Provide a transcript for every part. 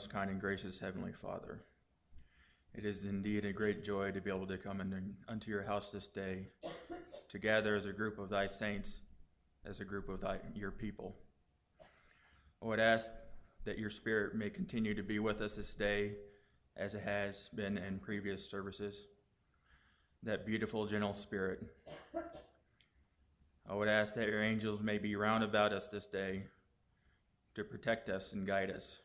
most kind and gracious Heavenly Father. It is indeed a great joy to be able to come unto your house this day, to gather as a group of thy saints, as a group of thy, your people. I would ask that your spirit may continue to be with us this day as it has been in previous services. That beautiful, gentle spirit. I would ask that your angels may be round about us this day to protect us and guide us,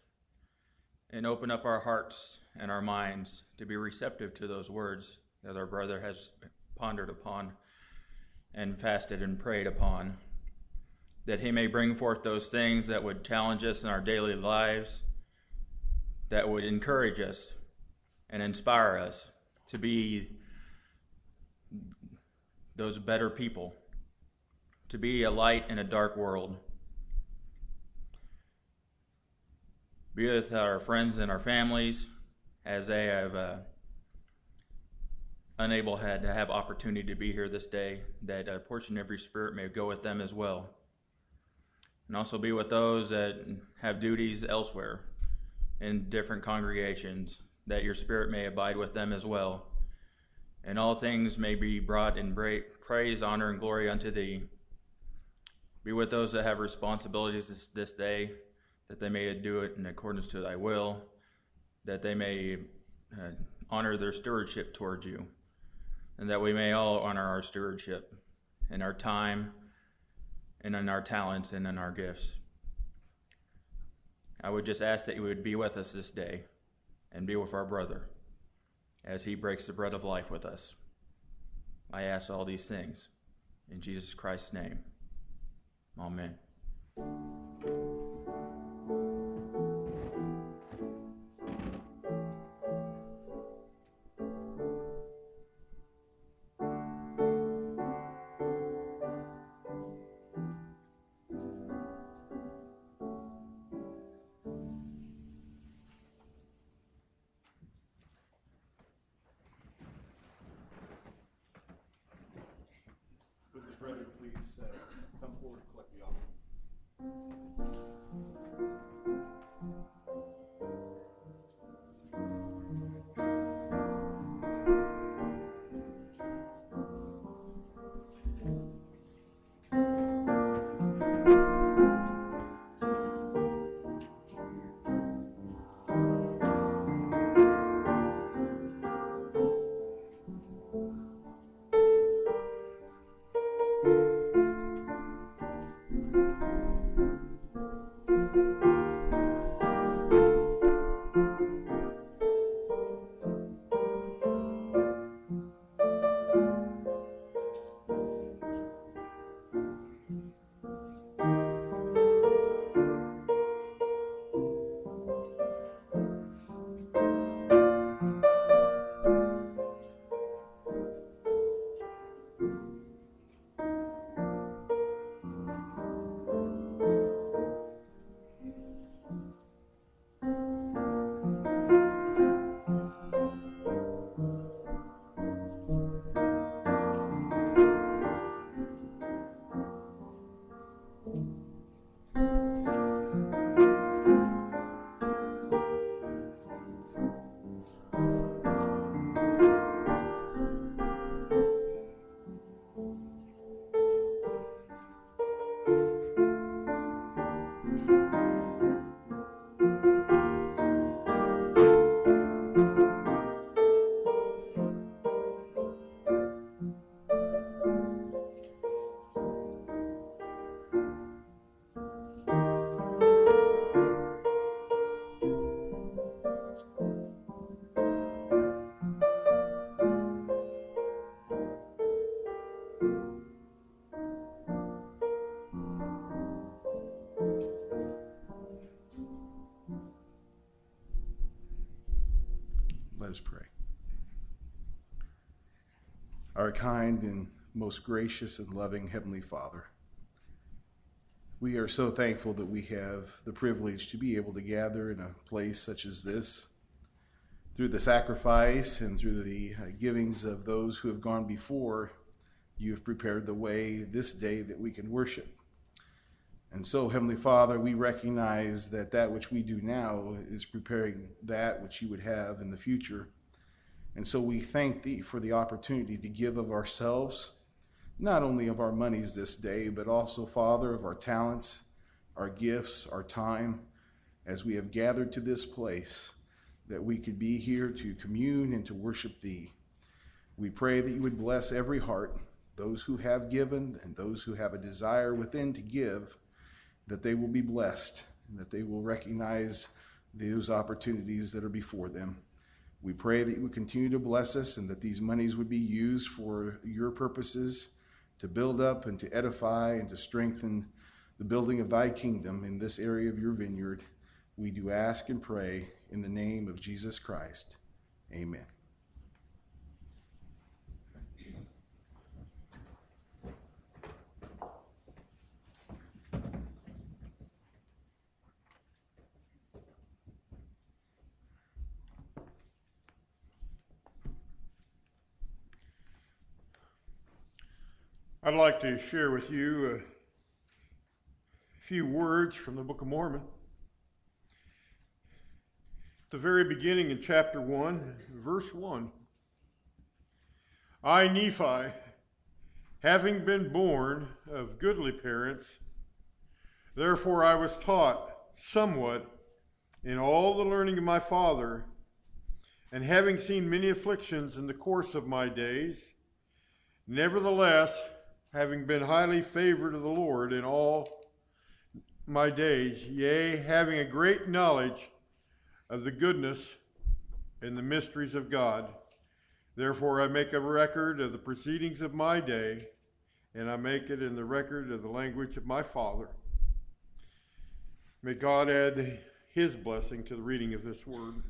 and open up our hearts and our minds to be receptive to those words that our brother has pondered upon and fasted and prayed upon that He may bring forth those things that would challenge us in our daily lives, that would encourage us and inspire us to be those better people, to be a light in a dark world. Be with our friends and our families as they have uh, unable had to have opportunity to be here this day, that a portion of your spirit may go with them as well and also be with those that have duties elsewhere in different congregations, that your spirit may abide with them as well. And all things may be brought in praise, honor, and glory unto thee. Be with those that have responsibilities this, this day, that they may do it in accordance to thy will, that they may uh, honor their stewardship towards you, and that we may all honor our stewardship in our time and in our talents and in our gifts. I would just ask that you would be with us this day and be with our brother as he breaks the bread of life with us. I ask all these things in Jesus Christ's name. Amen thank you us pray. Our kind and most gracious and loving Heavenly Father, we are so thankful that we have the privilege to be able to gather in a place such as this through the sacrifice and through the uh, givings of those who have gone before. You have prepared the way this day that we can worship. And so, Heavenly Father, we recognize that that which we do now is preparing that which you would have in the future. And so we thank Thee for the opportunity to give of ourselves, not only of our monies this day, but also, Father, of our talents, our gifts, our time, as we have gathered to this place, that we could be here to commune and to worship Thee. We pray that you would bless every heart, those who have given and those who have a desire within to give that they will be blessed and that they will recognize those opportunities that are before them. We pray that you would continue to bless us and that these monies would be used for your purposes to build up and to edify and to strengthen the building of thy kingdom in this area of your vineyard. We do ask and pray in the name of Jesus Christ. Amen. I'd like to share with you a few words from the Book of Mormon. At the very beginning in chapter 1, verse 1 I, Nephi, having been born of goodly parents, therefore I was taught somewhat in all the learning of my father, and having seen many afflictions in the course of my days, nevertheless, having been highly favored of the Lord in all my days, yea, having a great knowledge of the goodness and the mysteries of God. Therefore, I make a record of the proceedings of my day, and I make it in the record of the language of my father. May God add his blessing to the reading of this word.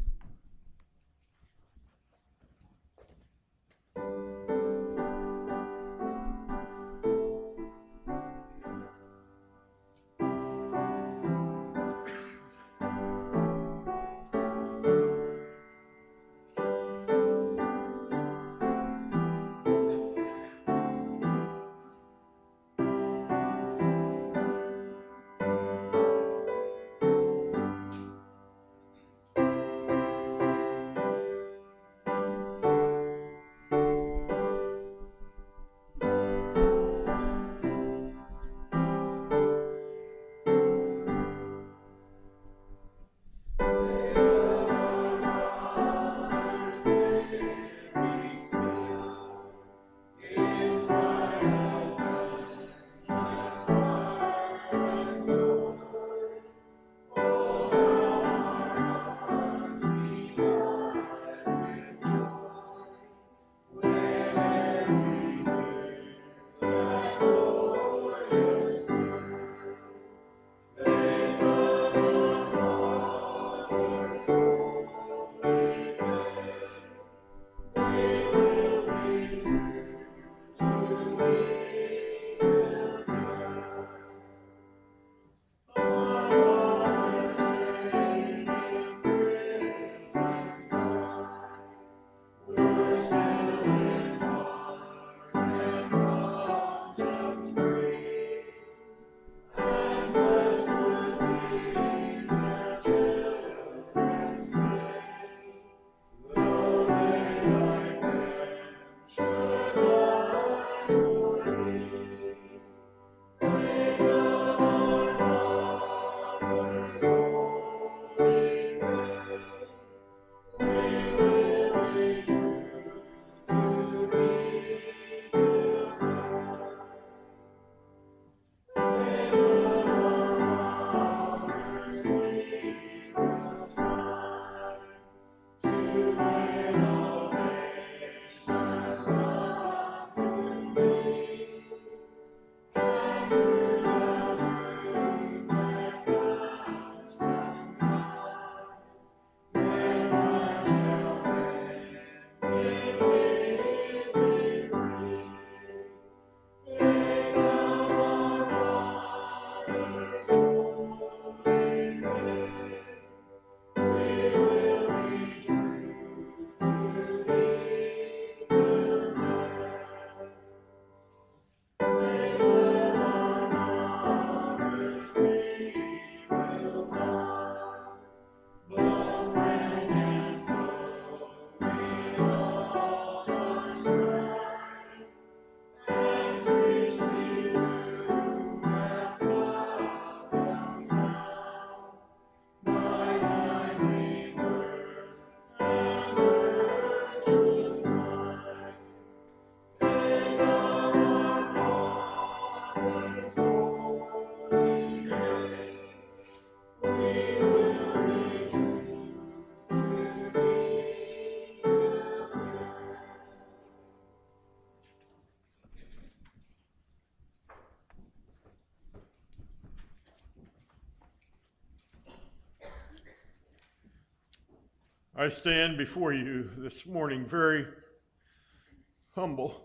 I stand before you this morning very humble.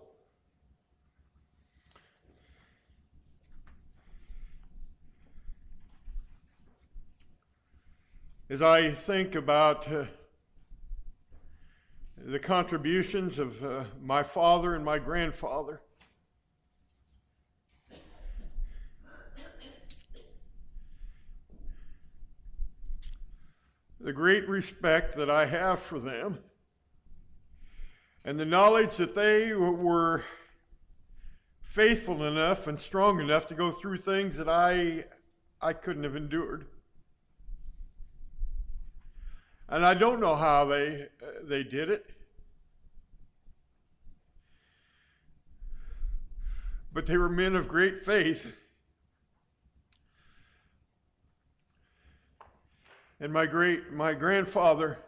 As I think about uh, the contributions of uh, my father and my grandfather, the great respect that I have for them, and the knowledge that they were faithful enough and strong enough to go through things that I, I couldn't have endured. And I don't know how they, uh, they did it. But they were men of great faith. And my great my grandfather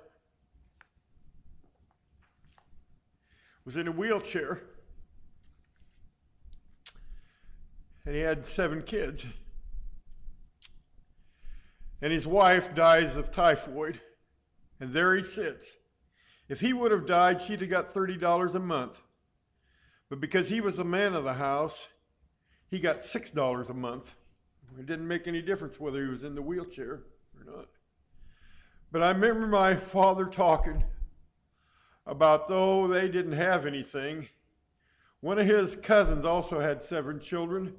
was in a wheelchair. And he had seven kids. And his wife dies of typhoid. And there he sits. If he would have died, she'd have got $30 a month. But because he was the man of the house, he got $6 a month. It didn't make any difference whether he was in the wheelchair or not. But I remember my father talking about though they didn't have anything. One of his cousins also had seven children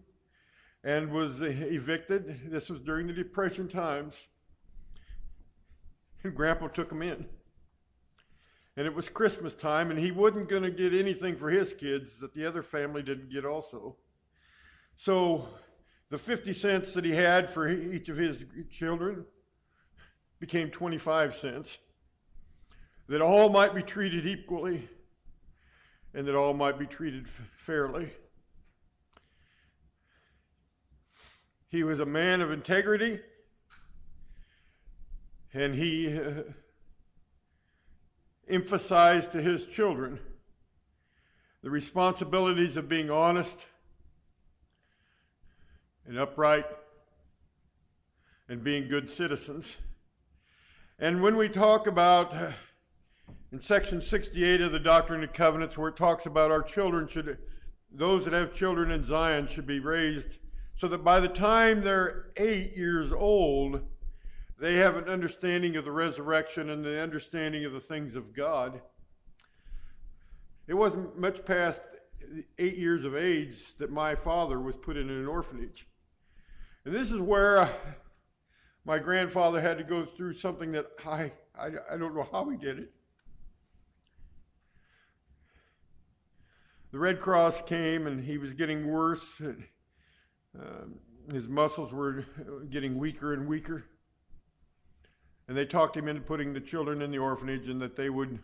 and was evicted. This was during the Depression times. And Grandpa took him in. And it was Christmas time, and he wasn't going to get anything for his kids that the other family didn't get also. So the 50 cents that he had for each of his children became 25 cents. That all might be treated equally and that all might be treated fairly. He was a man of integrity and he uh, emphasized to his children the responsibilities of being honest and upright and being good citizens. And when we talk about uh, in section 68 of the Doctrine and Covenants, where it talks about our children should, those that have children in Zion should be raised so that by the time they're eight years old, they have an understanding of the resurrection and the understanding of the things of God. It wasn't much past eight years of age that my father was put in an orphanage. And this is where my grandfather had to go through something that I, I, I don't know how he did it. The Red Cross came and he was getting worse. And, um, his muscles were getting weaker and weaker. And they talked him into putting the children in the orphanage and that they would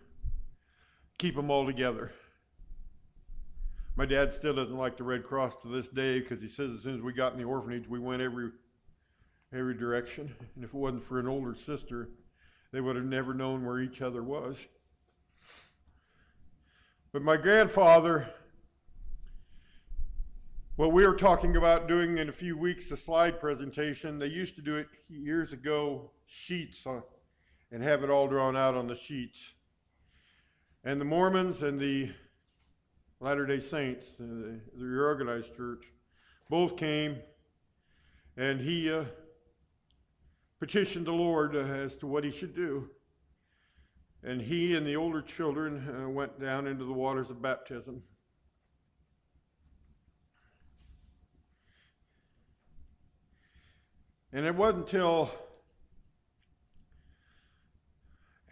keep them all together. My dad still doesn't like the Red Cross to this day because he says as soon as we got in the orphanage, we went every every direction. And if it wasn't for an older sister, they would have never known where each other was. But my grandfather, what we were talking about doing in a few weeks, a slide presentation, they used to do it years ago, sheets on, and have it all drawn out on the sheets. And the Mormons and the Latter day Saints, the, the organized church, both came and he uh, petitioned the Lord uh, as to what he should do. And he and the older children uh, went down into the waters of baptism. And it wasn't until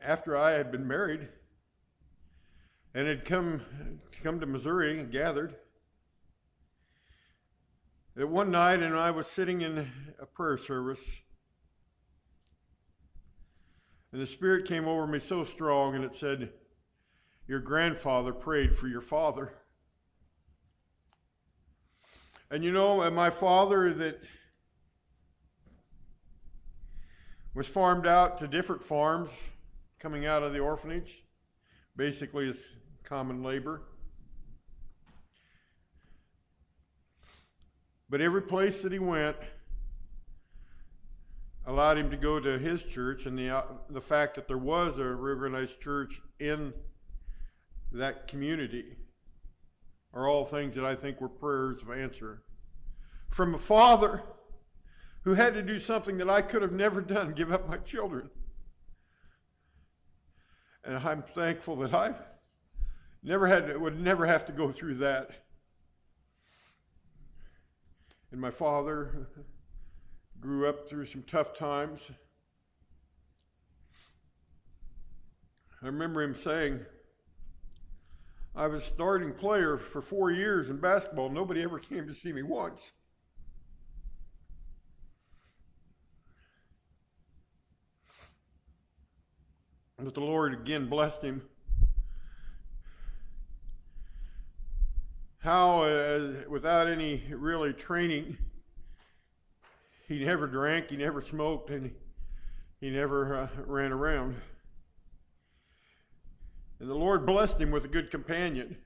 after I had been married and had come, come to Missouri and gathered that one night, and I was sitting in a prayer service and the Spirit came over me so strong, and it said, Your grandfather prayed for your father. And you know, and my father that was farmed out to different farms coming out of the orphanage, basically as common labor. But every place that he went, allowed him to go to his church, and the, uh, the fact that there was a reorganized church in that community are all things that I think were prayers of answer. From a father who had to do something that I could have never done give up my children. And I'm thankful that I never had would never have to go through that. And my father grew up through some tough times. I remember him saying, I was starting player for four years in basketball. Nobody ever came to see me once. But the Lord again blessed him. How, uh, without any really training, he never drank, he never smoked, and he never uh, ran around. And the Lord blessed him with a good companion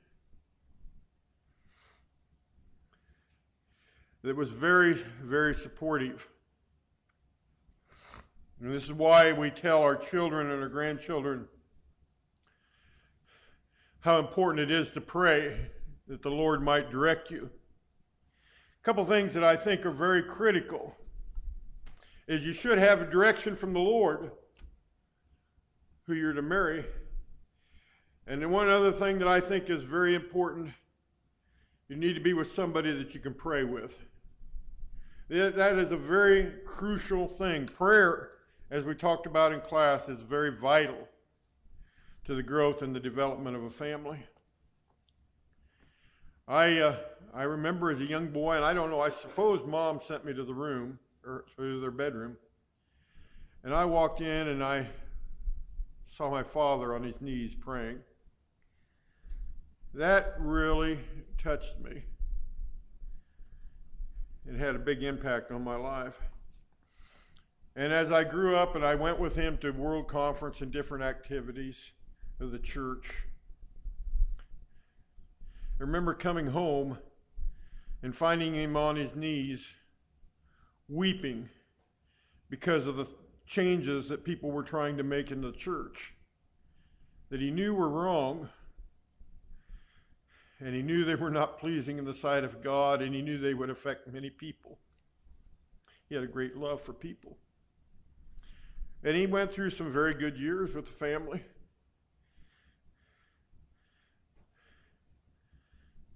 that was very, very supportive. And this is why we tell our children and our grandchildren how important it is to pray that the Lord might direct you. A couple things that I think are very critical is you should have a direction from the Lord who you're to marry. And then one other thing that I think is very important, you need to be with somebody that you can pray with. That is a very crucial thing. Prayer as we talked about in class, is very vital to the growth and the development of a family. I, uh, I remember as a young boy, and I don't know, I suppose mom sent me to the room, or to their bedroom, and I walked in and I saw my father on his knees praying. That really touched me. It had a big impact on my life. And as I grew up and I went with him to World Conference and different activities of the church, I remember coming home and finding him on his knees weeping because of the changes that people were trying to make in the church that he knew were wrong and he knew they were not pleasing in the sight of God and he knew they would affect many people. He had a great love for people. And he went through some very good years with the family.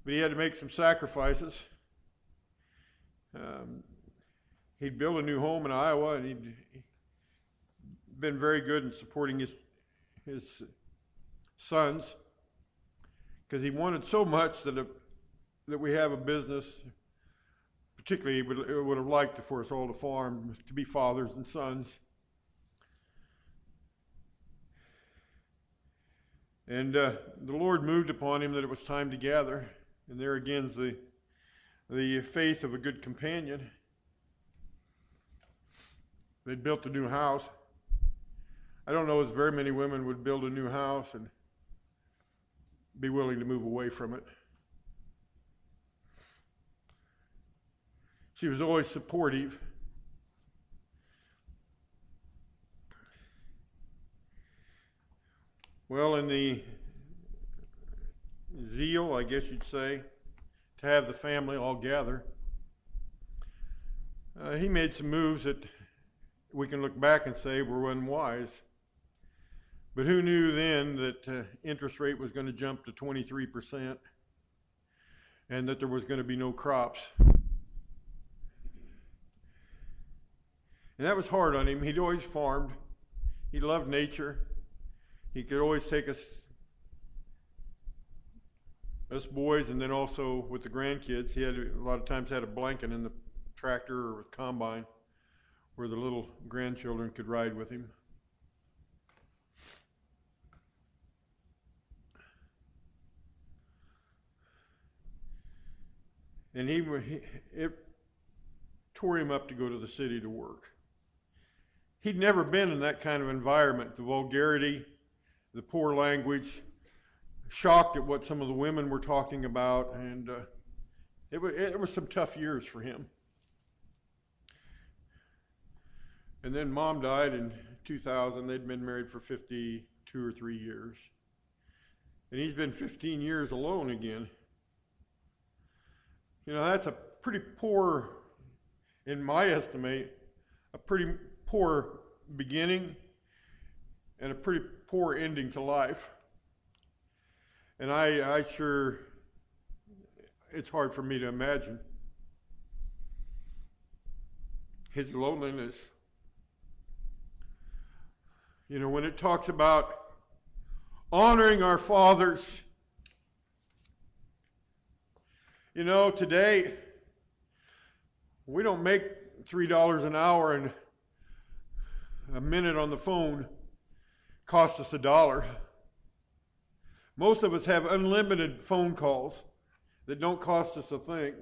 But he had to make some sacrifices. Um, he'd built a new home in Iowa, and he'd been very good in supporting his his sons because he wanted so much that a, that we have a business. Particularly, he would, would have liked for us all to farm, to be fathers and sons. And uh, the Lord moved upon him that it was time to gather. And there again is the, the faith of a good companion. They'd built a new house. I don't know as very many women would build a new house and be willing to move away from it. She was always supportive. Well, in the zeal, I guess you'd say, to have the family all gather, uh, he made some moves that we can look back and say we're unwise. But who knew then that uh, interest rate was going to jump to 23% and that there was going to be no crops? And that was hard on him. He'd always farmed. He loved nature he could always take us us boys and then also with the grandkids he had a lot of times had a blanket in the tractor or combine where the little grandchildren could ride with him. And he, it tore him up to go to the city to work. He'd never been in that kind of environment. The vulgarity the poor language, shocked at what some of the women were talking about, and uh, it, was, it was some tough years for him. And then mom died in 2000. They'd been married for 52 or 3 years. And he's been 15 years alone again. You know, that's a pretty poor, in my estimate, a pretty poor beginning and a pretty poor ending to life. And I, I sure, it's hard for me to imagine his loneliness. You know, when it talks about honoring our fathers, you know, today we don't make $3 an hour and a minute on the phone costs us a dollar. Most of us have unlimited phone calls that don't cost us a thing.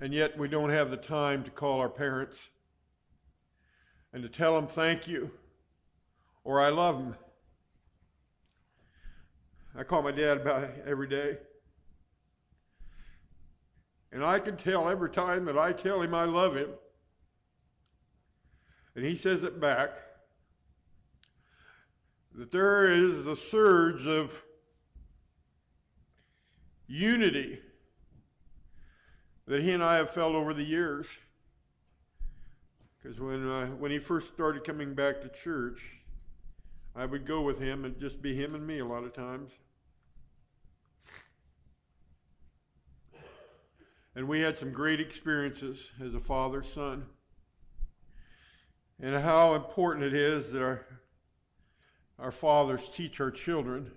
And yet we don't have the time to call our parents and to tell them thank you or I love them. I call my dad about every day. And I can tell every time that I tell him I love him, and he says it back, that there is the surge of unity that he and I have felt over the years. Because when, uh, when he first started coming back to church, I would go with him and just be him and me a lot of times. And we had some great experiences as a father son. And how important it is that our, our fathers teach our children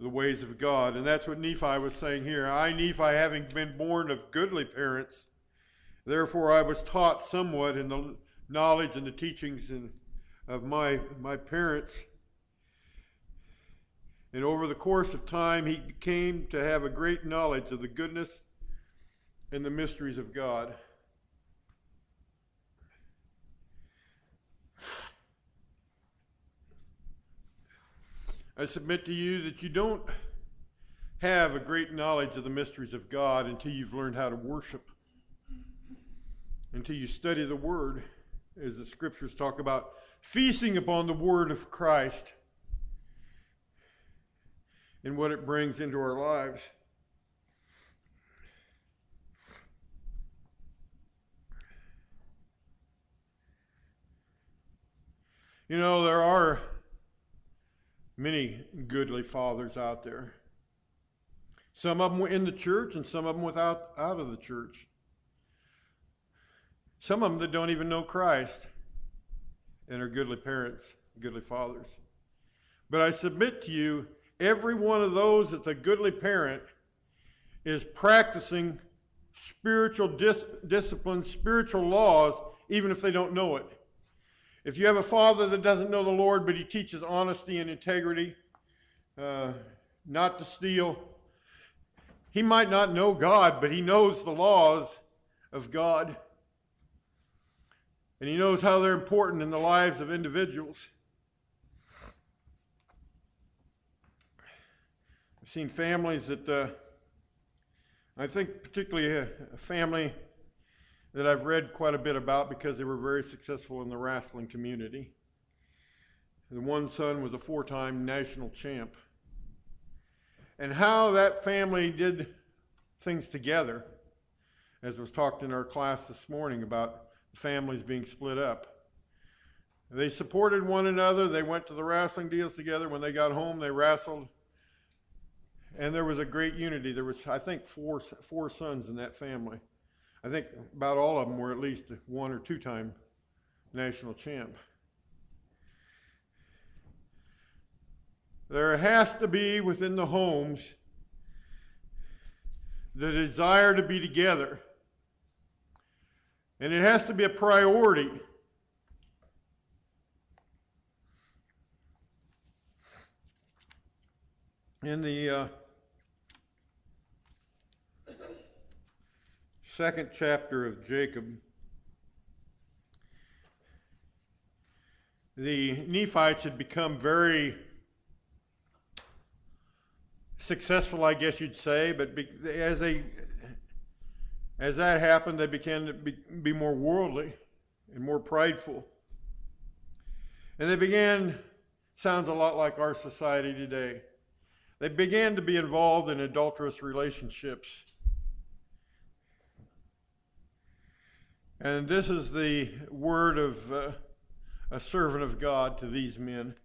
the ways of God. And that's what Nephi was saying here. I, Nephi, having been born of goodly parents, therefore I was taught somewhat in the knowledge and the teachings in, of my, my parents. And over the course of time, he came to have a great knowledge of the goodness and the mysteries of God. I submit to you that you don't have a great knowledge of the mysteries of God until you've learned how to worship, until you study the Word, as the scriptures talk about feasting upon the Word of Christ and what it brings into our lives. You know, there are many goodly fathers out there. Some of them were in the church and some of them without out of the church. Some of them that don't even know Christ and are goodly parents, goodly fathers. But I submit to you, every one of those that's a goodly parent is practicing spiritual dis- discipline, spiritual laws, even if they don't know it. If you have a father that doesn't know the Lord, but he teaches honesty and integrity, uh, not to steal, he might not know God, but he knows the laws of God. And he knows how they're important in the lives of individuals. I've seen families that, uh, I think particularly a, a family that I've read quite a bit about because they were very successful in the wrestling community. The one son was a four time national champ. And how that family did things together, as was talked in our class this morning about families being split up. They supported one another. They went to the wrestling deals together. When they got home, they wrestled. And there was a great unity. There was, I think, four, four sons in that family. I think about all of them were at least one or two time national champ. There has to be within the homes the desire to be together. And it has to be a priority. In the uh, second chapter of Jacob, the Nephites had become very successful, I guess you'd say, but as they as that happened, they began to be, be more worldly. and more prideful. And they began, sounds a lot like our society today. They began to be involved in adulterous relationships. And this is the word of uh, a servant of God to these men.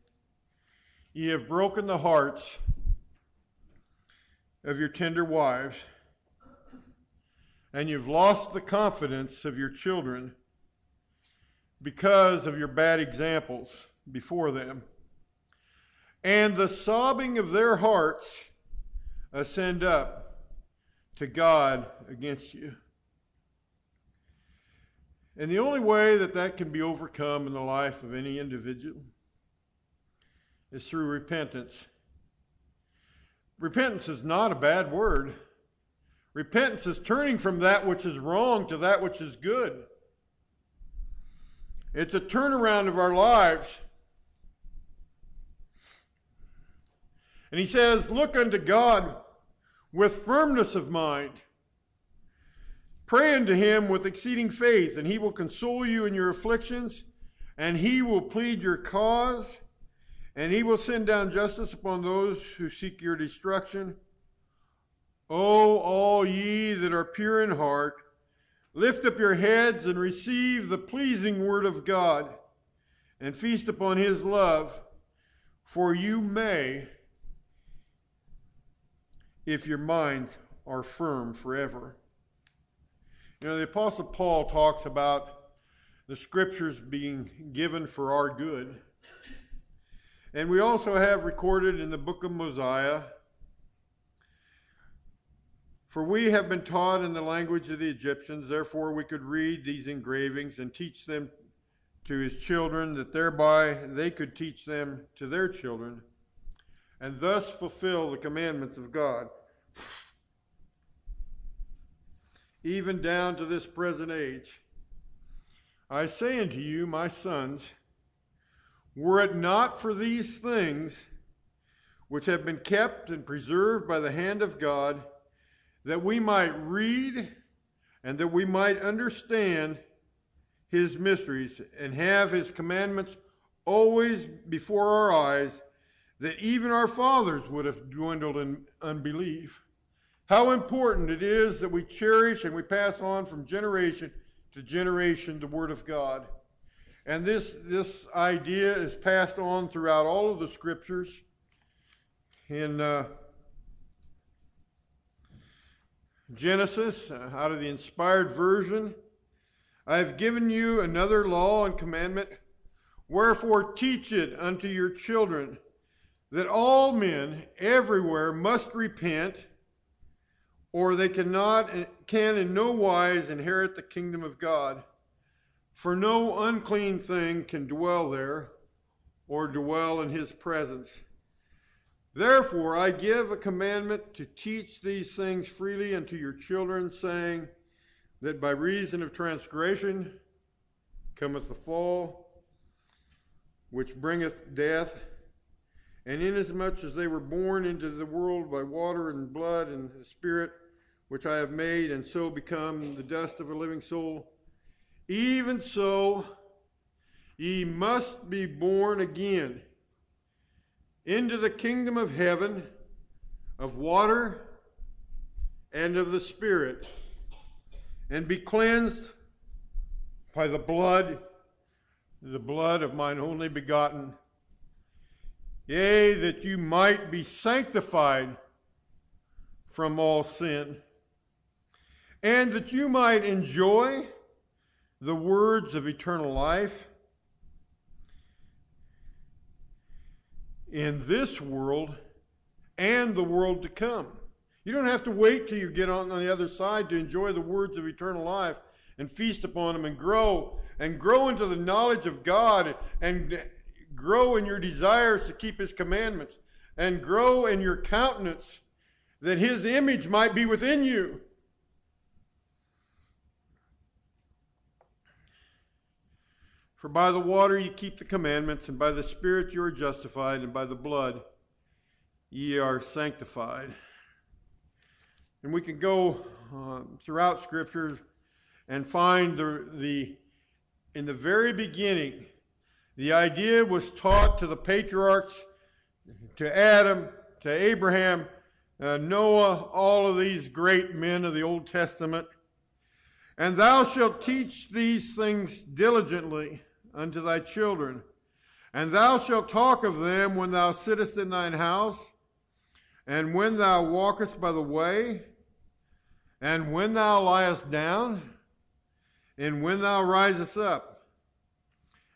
Ye have broken the hearts of your tender wives, and you've lost the confidence of your children because of your bad examples before them. And the sobbing of their hearts ascend up to God against you. And the only way that that can be overcome in the life of any individual is through repentance. Repentance is not a bad word. Repentance is turning from that which is wrong to that which is good. It's a turnaround of our lives. And he says, Look unto God with firmness of mind Pray unto him with exceeding faith, and he will console you in your afflictions, and he will plead your cause, and he will send down justice upon those who seek your destruction. O all ye that are pure in heart, lift up your heads and receive the pleasing word of God, and feast upon his love, for you may, if your minds are firm forever. You know, the Apostle Paul talks about the scriptures being given for our good. And we also have recorded in the book of Mosiah For we have been taught in the language of the Egyptians, therefore we could read these engravings and teach them to his children, that thereby they could teach them to their children, and thus fulfill the commandments of God even down to this present age. I say unto you, my sons, were it not for these things which have been kept and preserved by the hand of God, that we might read and that we might understand his mysteries and have his commandments always before our eyes, that even our fathers would have dwindled in unbelief how important it is that we cherish and we pass on from generation to generation the Word of God. And this, this idea is passed on throughout all of the scriptures. In uh, Genesis, uh, out of the inspired version, I have given you another law and commandment. Wherefore, teach it unto your children, that all men everywhere must repent or they cannot can in no wise inherit the kingdom of God. For no unclean thing can dwell there or dwell in his presence. Therefore I give a commandment to teach these things freely unto your children, saying that by reason of transgression cometh the fall, which bringeth death. And inasmuch as they were born into the world by water and blood and the Spirit, which I have made, and so become the dust of a living soul, even so ye must be born again into the kingdom of heaven, of water and of the Spirit, and be cleansed by the blood, the blood of mine only begotten. Yea, that you might be sanctified from all sin, and that you might enjoy the words of eternal life in this world and the world to come. You don't have to wait till you get on, on the other side to enjoy the words of eternal life and feast upon them and grow and grow into the knowledge of God and grow in your desires to keep his commandments, and grow in your countenance that his image might be within you. For by the water ye keep the commandments, and by the Spirit you are justified, and by the blood ye are sanctified. And we can go uh, throughout scriptures and find the, the in the very beginning, the idea was taught to the patriarchs, to Adam, to Abraham, uh, Noah, all of these great men of the Old Testament. And thou shalt teach these things diligently unto thy children. And thou shalt talk of them when thou sittest in thine house, and when thou walkest by the way, and when thou liest down, and when thou risest up.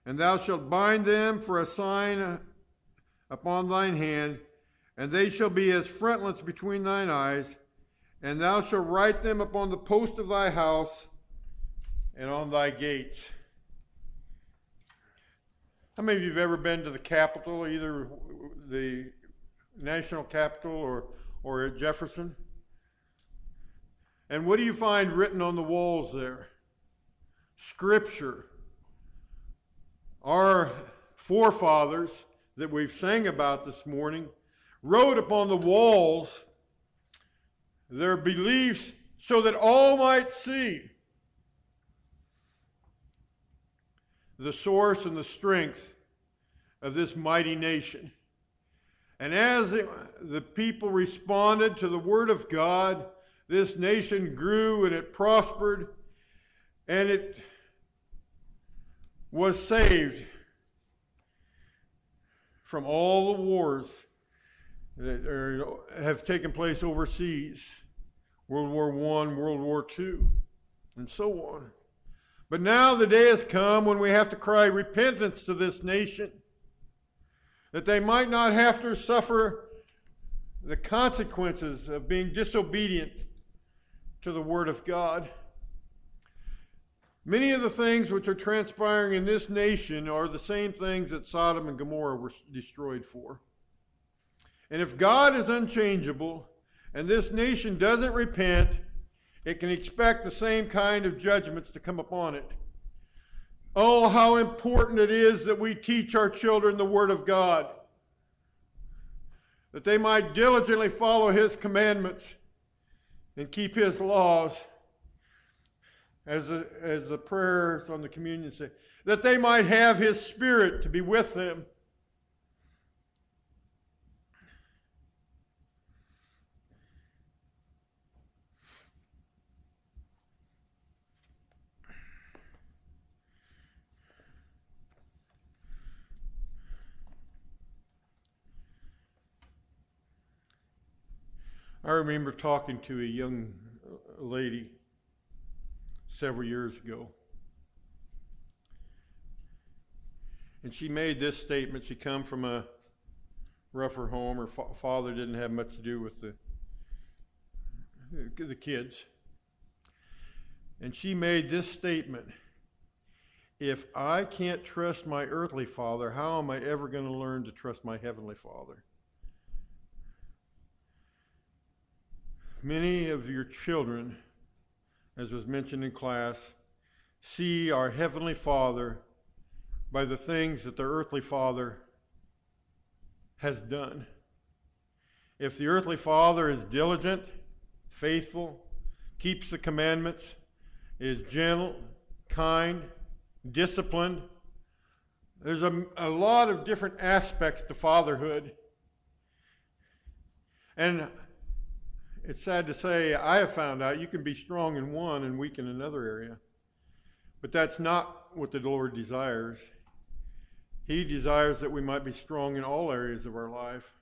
And thou shalt bind them for a sign upon thine hand, and they shall be as frontlets between thine eyes, and thou shalt write them upon the post of thy house and on thy gates. How many of you have ever been to the Capitol, either the national capital or, or at Jefferson? And what do you find written on the walls there? Scripture. Our forefathers that we've sang about this morning wrote upon the walls their beliefs so that all might see the source and the strength of this mighty nation. And as the, people responded to the Word of God, this nation grew and it prospered and it was saved from all the wars that are, have taken place overseas World War I, World War II, and so on. But now the day has come when we have to cry repentance to this nation, that they might not have to suffer the consequences of being disobedient to the Word of God. Many of the things which are transpiring in this nation are the same things that Sodom and Gomorrah were destroyed for. And if God is unchangeable and this nation doesn't repent, it can expect the same kind of judgments to come upon it. Oh, how important it is that we teach our children the Word of God, that they might diligently follow His commandments and keep His laws, as the, as the prayers on the communion say, that they might have His Spirit to be with them. I remember talking to a young lady several years ago. And she made this statement. She come from a rougher home. Her fa- father didn't have much to do with the the kids. And she made this statement. If I can't trust my earthly father, how am I ever going to learn to trust my heavenly father? Many of your children, as was mentioned in class, see our Heavenly Father by the things that their earthly father has done. If the earthly father is diligent, faithful, keeps the commandments, is gentle, kind, disciplined, there's a, a lot of different aspects to fatherhood. And it's sad to say, I have found out you can be strong in one and weak in another area. But that's not what the Lord desires. He desires that we might be strong in all areas of our life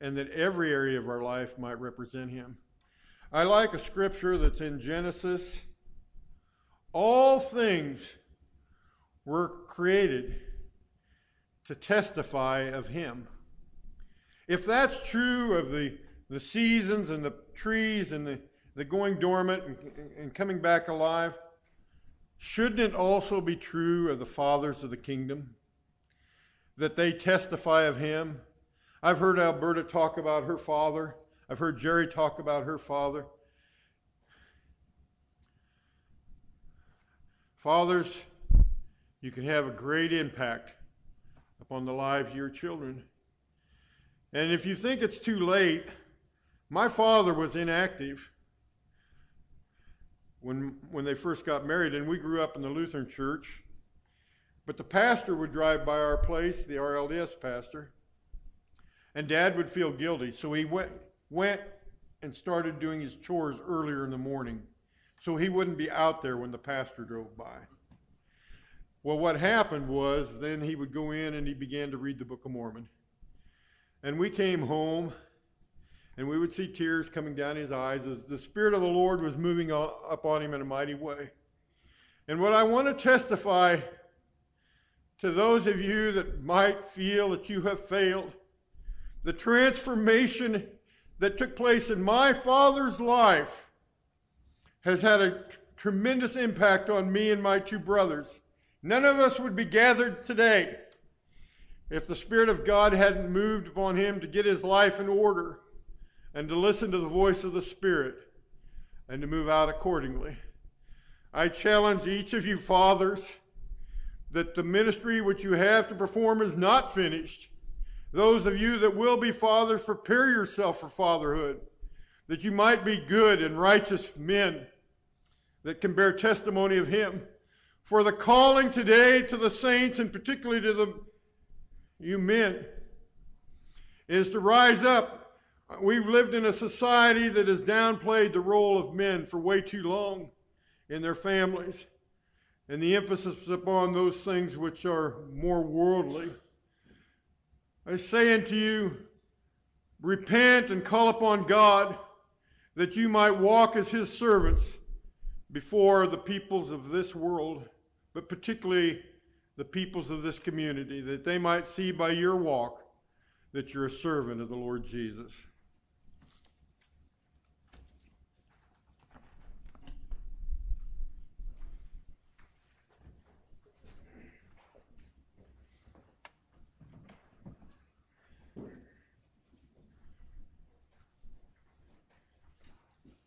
and that every area of our life might represent Him. I like a scripture that's in Genesis. All things were created to testify of Him. If that's true of the the seasons and the trees and the, the going dormant and, and coming back alive, shouldn't it also be true of the fathers of the kingdom? That they testify of him? I've heard Alberta talk about her father. I've heard Jerry talk about her father. Fathers, you can have a great impact upon the lives of your children. And if you think it's too late, my father was inactive when, when they first got married, and we grew up in the Lutheran church. But the pastor would drive by our place, the RLDS pastor, and dad would feel guilty. So he went, went and started doing his chores earlier in the morning so he wouldn't be out there when the pastor drove by. Well, what happened was then he would go in and he began to read the Book of Mormon. And we came home and we would see tears coming down his eyes as the Spirit of the Lord was moving up on him in a mighty way. And what I want to testify to those of you that might feel that you have failed, the transformation that took place in my father's life has had a t- tremendous impact on me and my two brothers. None of us would be gathered today if the Spirit of God hadn't moved upon him to get his life in order and to listen to the voice of the Spirit and to move out accordingly. I challenge each of you, fathers, that the ministry which you have to perform is not finished. Those of you that will be fathers, prepare yourself for fatherhood, that you might be good and righteous men that can bear testimony of Him. For the calling today to the saints, and particularly to the you men, is to rise up We've lived in a society that has downplayed the role of men for way too long in their families and the emphasis upon those things which are more worldly. I say unto you, repent and call upon God that you might walk as his servants before the peoples of this world, but particularly the peoples of this community, that they might see by your walk that you're a servant of the Lord Jesus.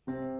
you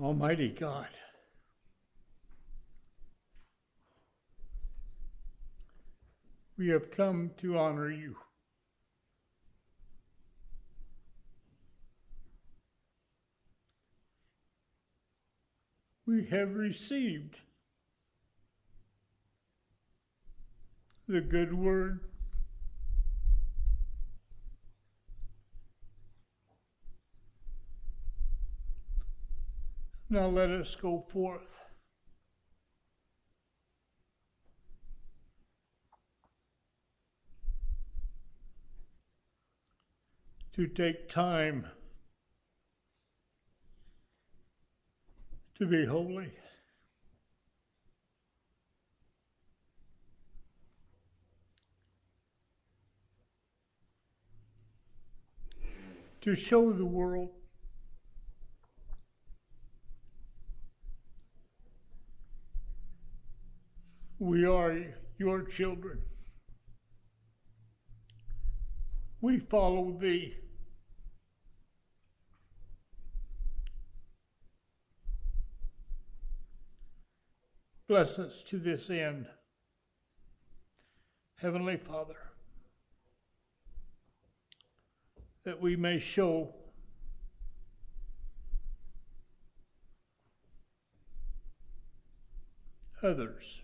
Almighty God. We have come to honor you. We have received the good word Now let us go forth. To take time to be holy. To show the world We are your children. We follow thee. Bless us to this end. Heavenly Father, that we may show others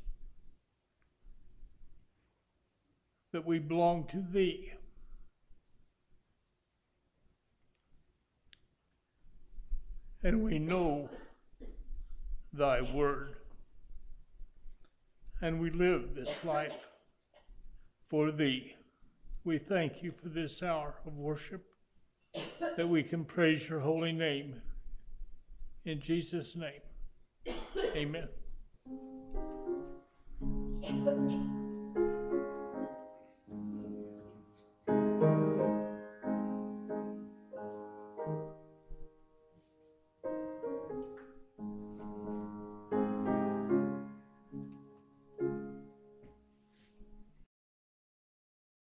that we belong to Thee. And we know Thy Word. And we live this life for Thee. We thank you for this hour of worship, that we can praise your holy name. In Jesus' name, amen.